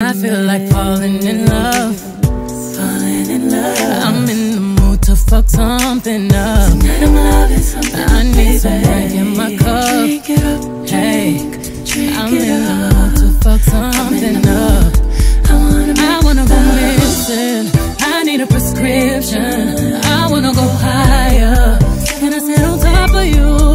I feel like falling in love. Falling in love. I'm in the mood to fuck something up. Tonight I'm loving something. I need some drink in my cup. Drink it up, drink, hey, drink I'm in the mood to fuck something up. I wanna, I wanna go missing. I need a prescription. I wanna go higher. Can I sit on top of you?